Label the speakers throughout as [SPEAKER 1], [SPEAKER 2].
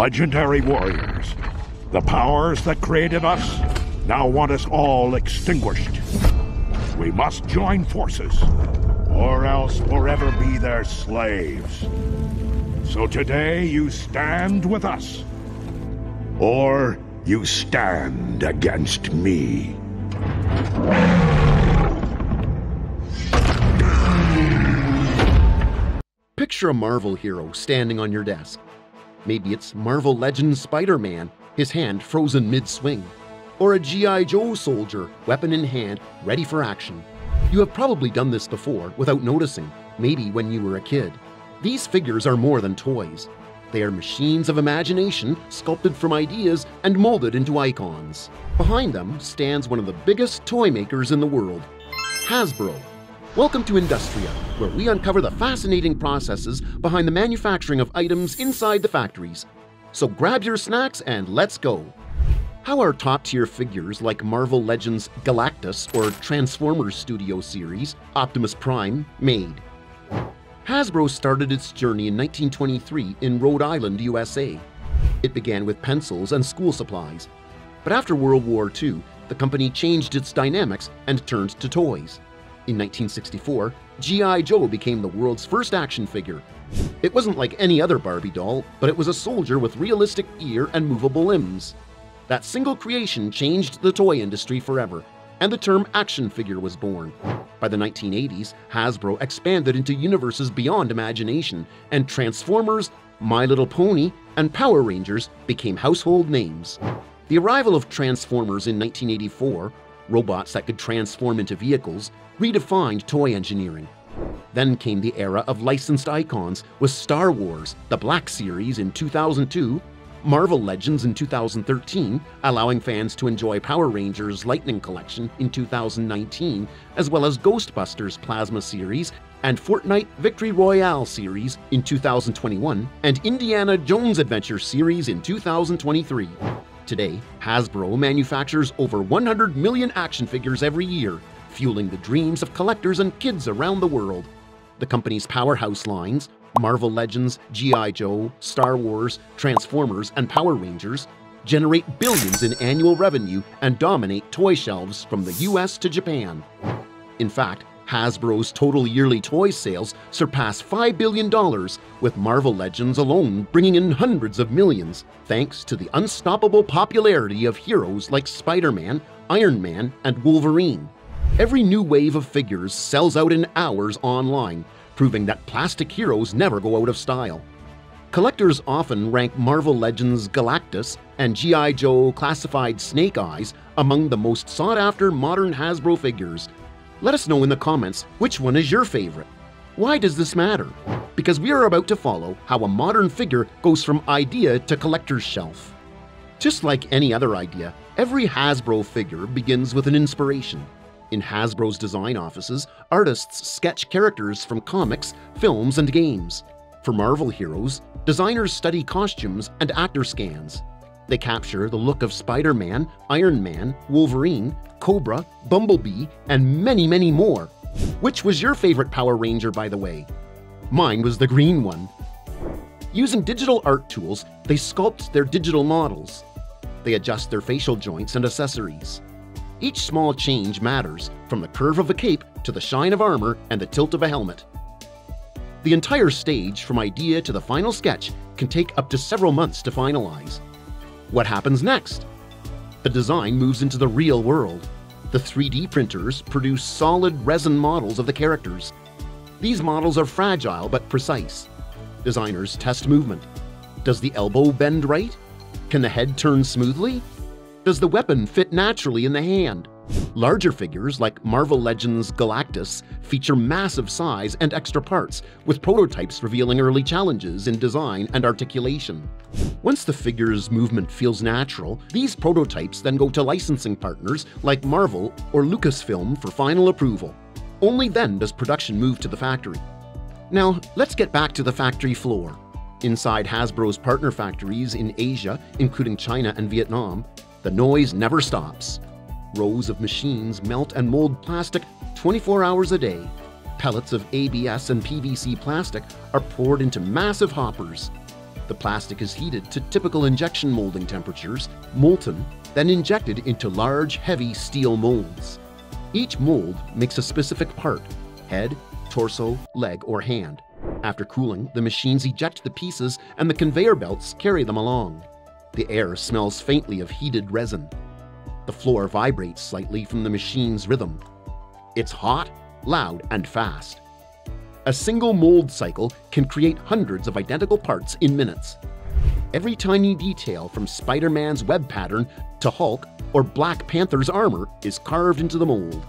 [SPEAKER 1] legendary warriors. The powers that created us now want us all extinguished. We must join forces, or else forever be their slaves. So today you stand with us, or you stand against me.
[SPEAKER 2] Picture a Marvel hero standing on your desk. Maybe it's Marvel Legends Spider-Man, his hand frozen mid-swing. Or a G.I. Joe soldier, weapon in hand, ready for action. You have probably done this before without noticing, maybe when you were a kid. These figures are more than toys. They are machines of imagination sculpted from ideas and molded into icons. Behind them stands one of the biggest toy makers in the world, Hasbro. Welcome to Industria, where we uncover the fascinating processes behind the manufacturing of items inside the factories. So grab your snacks and let's go! How are top-tier figures like Marvel Legends Galactus or Transformers Studio series Optimus Prime made? Hasbro started its journey in 1923 in Rhode Island, USA. It began with pencils and school supplies. But after World War II, the company changed its dynamics and turned to toys. In 1964, G.I. Joe became the world's first action figure. It wasn't like any other Barbie doll, but it was a soldier with realistic ear and movable limbs. That single creation changed the toy industry forever, and the term action figure was born. By the 1980s, Hasbro expanded into universes beyond imagination, and Transformers, My Little Pony, and Power Rangers became household names. The arrival of Transformers in 1984 robots that could transform into vehicles, redefined toy engineering. Then came the era of licensed icons with Star Wars, the Black Series in 2002, Marvel Legends in 2013, allowing fans to enjoy Power Rangers Lightning Collection in 2019, as well as Ghostbusters Plasma Series and Fortnite Victory Royale Series in 2021, and Indiana Jones Adventure Series in 2023. Today, Hasbro manufactures over 100 million action figures every year, fueling the dreams of collectors and kids around the world. The company's powerhouse lines, Marvel Legends, G.I. Joe, Star Wars, Transformers, and Power Rangers, generate billions in annual revenue and dominate toy shelves from the US to Japan. In fact, Hasbro's total yearly toy sales surpass $5 billion, with Marvel Legends alone bringing in hundreds of millions, thanks to the unstoppable popularity of heroes like Spider-Man, Iron Man, and Wolverine. Every new wave of figures sells out in hours online, proving that plastic heroes never go out of style. Collectors often rank Marvel Legends Galactus and G.I. Joe Classified Snake Eyes among the most sought-after modern Hasbro figures, let us know in the comments which one is your favorite. Why does this matter? Because we are about to follow how a modern figure goes from idea to collector's shelf. Just like any other idea, every Hasbro figure begins with an inspiration. In Hasbro's design offices, artists sketch characters from comics, films, and games. For Marvel heroes, designers study costumes and actor scans. They capture the look of Spider-Man, Iron Man, Wolverine, Cobra, Bumblebee, and many, many more. Which was your favorite Power Ranger, by the way? Mine was the green one. Using digital art tools, they sculpt their digital models. They adjust their facial joints and accessories. Each small change matters, from the curve of a cape to the shine of armor and the tilt of a helmet. The entire stage, from idea to the final sketch, can take up to several months to finalize. What happens next? The design moves into the real world. The 3D printers produce solid resin models of the characters. These models are fragile but precise. Designers test movement. Does the elbow bend right? Can the head turn smoothly? Does the weapon fit naturally in the hand? Larger figures like Marvel Legends Galactus feature massive size and extra parts, with prototypes revealing early challenges in design and articulation. Once the figure's movement feels natural, these prototypes then go to licensing partners like Marvel or Lucasfilm for final approval. Only then does production move to the factory. Now, let's get back to the factory floor. Inside Hasbro's partner factories in Asia, including China and Vietnam, the noise never stops. Rows of machines melt and mold plastic 24 hours a day. Pellets of ABS and PVC plastic are poured into massive hoppers. The plastic is heated to typical injection molding temperatures, molten, then injected into large, heavy steel molds. Each mold makes a specific part head, torso, leg, or hand. After cooling, the machines eject the pieces and the conveyor belts carry them along. The air smells faintly of heated resin. The floor vibrates slightly from the machine's rhythm. It's hot, loud, and fast. A single mold cycle can create hundreds of identical parts in minutes. Every tiny detail from Spider-Man's web pattern to Hulk or Black Panther's armor is carved into the mold.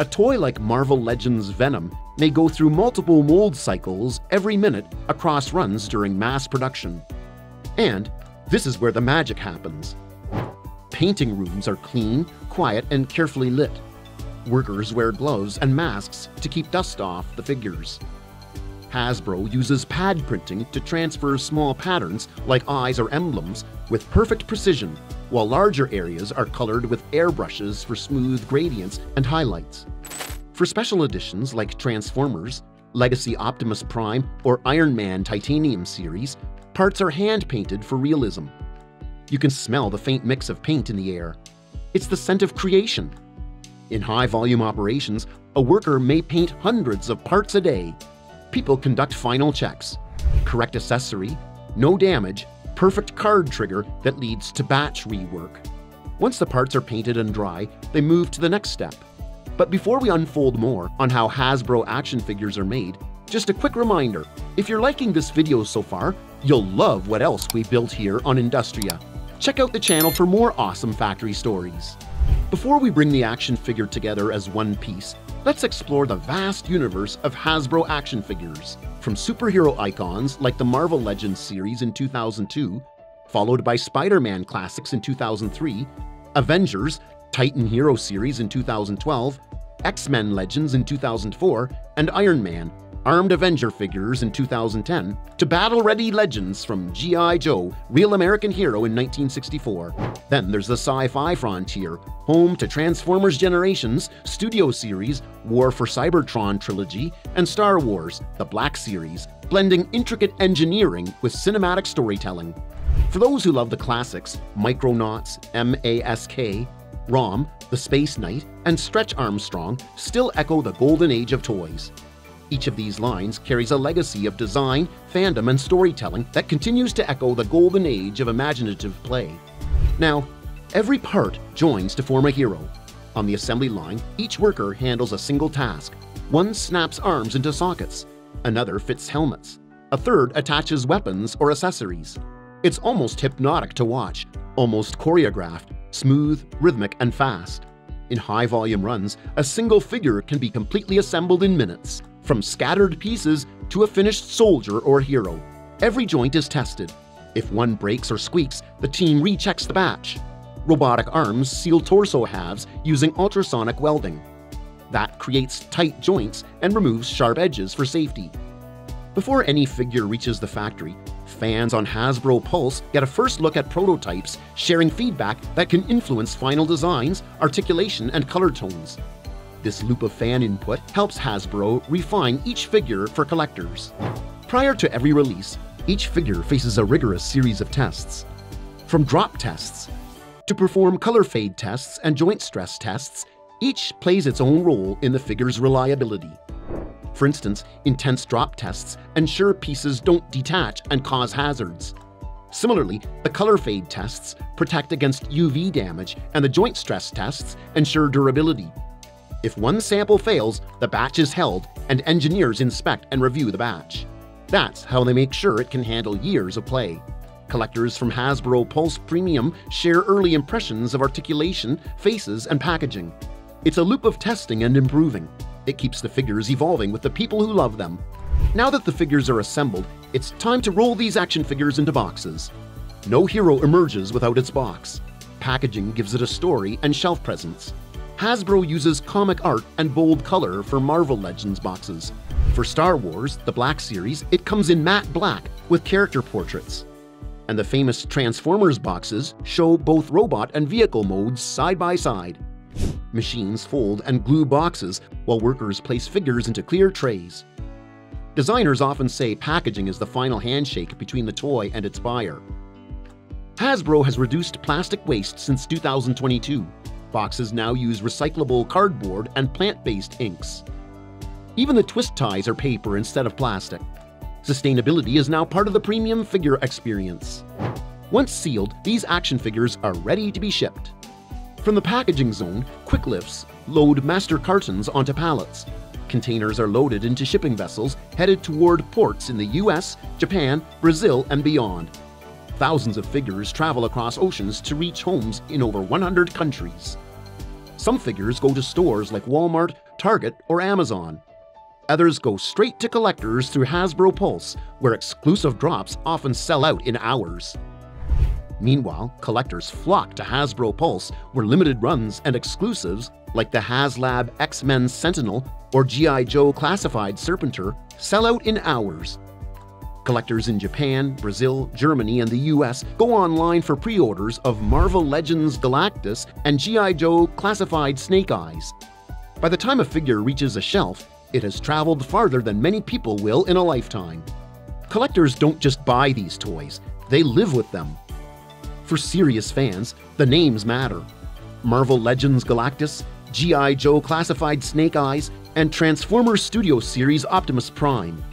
[SPEAKER 2] A toy like Marvel Legends Venom may go through multiple mold cycles every minute across runs during mass production. And this is where the magic happens. Painting rooms are clean, quiet, and carefully lit. Workers wear gloves and masks to keep dust off the figures. Hasbro uses pad printing to transfer small patterns like eyes or emblems with perfect precision, while larger areas are colored with airbrushes for smooth gradients and highlights. For special editions like Transformers, Legacy Optimus Prime, or Iron Man Titanium series, parts are hand-painted for realism. You can smell the faint mix of paint in the air. It's the scent of creation. In high-volume operations, a worker may paint hundreds of parts a day people conduct final checks. Correct accessory, no damage, perfect card trigger that leads to batch rework. Once the parts are painted and dry, they move to the next step. But before we unfold more on how Hasbro action figures are made, just a quick reminder, if you're liking this video so far, you'll love what else we built here on Industria. Check out the channel for more awesome factory stories. Before we bring the action figure together as one piece, let's explore the vast universe of Hasbro action figures. From superhero icons like the Marvel Legends series in 2002, followed by Spider-Man classics in 2003, Avengers, Titan Hero series in 2012, X-Men Legends in 2004, and Iron Man, Armed Avenger figures in 2010, to battle-ready legends from G.I. Joe, Real American Hero in 1964. Then there's the sci-fi frontier, home to Transformers Generations, Studio Series, War for Cybertron trilogy, and Star Wars, the Black Series, blending intricate engineering with cinematic storytelling. For those who love the classics, Micronauts, MASK, ROM, The Space Knight, and Stretch Armstrong still echo the golden age of toys. Each of these lines carries a legacy of design, fandom, and storytelling that continues to echo the golden age of imaginative play. Now, every part joins to form a hero. On the assembly line, each worker handles a single task. One snaps arms into sockets, another fits helmets, a third attaches weapons or accessories. It's almost hypnotic to watch, almost choreographed, smooth, rhythmic, and fast. In high-volume runs, a single figure can be completely assembled in minutes, from scattered pieces to a finished soldier or hero. Every joint is tested. If one breaks or squeaks, the team rechecks the batch. Robotic arms seal torso halves using ultrasonic welding. That creates tight joints and removes sharp edges for safety. Before any figure reaches the factory, fans on Hasbro Pulse get a first look at prototypes, sharing feedback that can influence final designs, articulation, and color tones. This loop of fan input helps Hasbro refine each figure for collectors. Prior to every release, each figure faces a rigorous series of tests. From drop tests to perform color fade tests and joint stress tests, each plays its own role in the figure's reliability. For instance, intense drop tests ensure pieces don't detach and cause hazards. Similarly, the color fade tests protect against UV damage and the joint stress tests ensure durability. If one sample fails, the batch is held and engineers inspect and review the batch. That's how they make sure it can handle years of play. Collectors from Hasbro Pulse Premium share early impressions of articulation, faces, and packaging. It's a loop of testing and improving. It keeps the figures evolving with the people who love them. Now that the figures are assembled, it's time to roll these action figures into boxes. No hero emerges without its box. Packaging gives it a story and shelf presence. Hasbro uses comic art and bold color for Marvel Legends boxes. For Star Wars, the Black Series, it comes in matte black with character portraits. And the famous Transformers boxes show both robot and vehicle modes side by side. Machines fold and glue boxes while workers place figures into clear trays. Designers often say packaging is the final handshake between the toy and its buyer. Hasbro has reduced plastic waste since 2022. Boxes now use recyclable cardboard and plant-based inks. Even the twist ties are paper instead of plastic. Sustainability is now part of the premium figure experience. Once sealed, these action figures are ready to be shipped. From the packaging zone, quick lifts load master cartons onto pallets. Containers are loaded into shipping vessels headed toward ports in the US, Japan, Brazil, and beyond. Thousands of figures travel across oceans to reach homes in over 100 countries. Some figures go to stores like Walmart, Target, or Amazon. Others go straight to collectors through Hasbro Pulse, where exclusive drops often sell out in hours. Meanwhile, collectors flock to Hasbro Pulse, where limited runs and exclusives like the HasLab X-Men Sentinel or G.I. Joe Classified Serpentor sell out in hours. Collectors in Japan, Brazil, Germany, and the US go online for pre-orders of Marvel Legends Galactus and G.I. Joe Classified Snake Eyes. By the time a figure reaches a shelf, it has traveled farther than many people will in a lifetime. Collectors don't just buy these toys, they live with them. For serious fans, the names matter. Marvel Legends Galactus, G.I. Joe Classified Snake Eyes, and Transformers Studio Series Optimus Prime.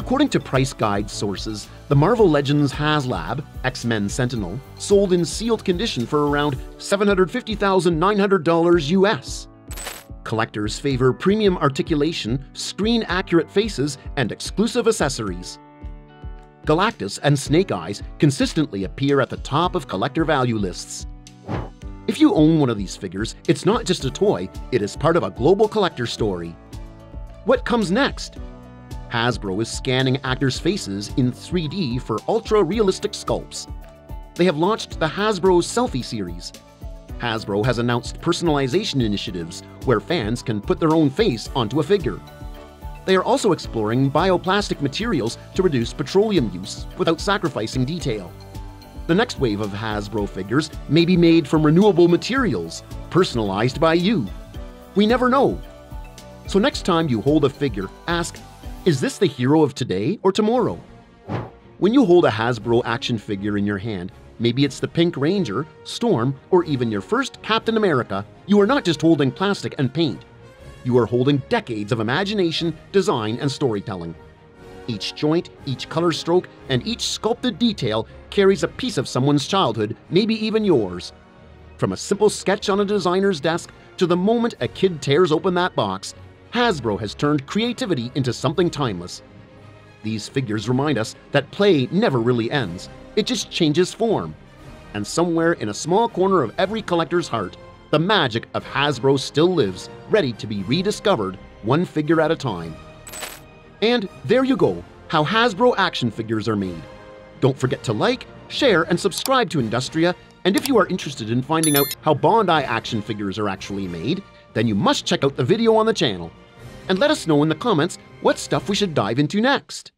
[SPEAKER 2] According to price guide sources, the Marvel Legends HasLab X-Men Sentinel sold in sealed condition for around $750,900 US. Collectors favor premium articulation, screen-accurate faces, and exclusive accessories. Galactus and Snake Eyes consistently appear at the top of collector value lists. If you own one of these figures, it's not just a toy, it is part of a global collector story. What comes next? Hasbro is scanning actors' faces in 3D for ultra-realistic sculpts. They have launched the Hasbro Selfie series. Hasbro has announced personalization initiatives where fans can put their own face onto a figure. They are also exploring bioplastic materials to reduce petroleum use without sacrificing detail. The next wave of Hasbro figures may be made from renewable materials, personalized by you. We never know. So next time you hold a figure, ask, is this the hero of today or tomorrow? When you hold a Hasbro action figure in your hand, maybe it's the Pink Ranger, Storm, or even your first Captain America, you are not just holding plastic and paint. You are holding decades of imagination, design, and storytelling. Each joint, each color stroke, and each sculpted detail carries a piece of someone's childhood, maybe even yours. From a simple sketch on a designer's desk to the moment a kid tears open that box, Hasbro has turned creativity into something timeless. These figures remind us that play never really ends, it just changes form. And somewhere in a small corner of every collector's heart, the magic of Hasbro still lives, ready to be rediscovered one figure at a time. And there you go, how Hasbro action figures are made. Don't forget to like, share, and subscribe to Industria, and if you are interested in finding out how Bandai action figures are actually made, then you must check out the video on the channel. And let us know in the comments what stuff we should dive into next.